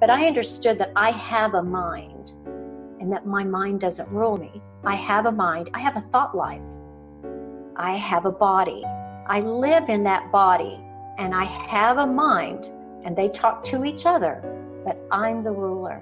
But I understood that I have a mind and that my mind doesn't rule me. I have a mind, I have a thought life, I have a body. I live in that body and I have a mind, and they talk to each other, but I'm the ruler.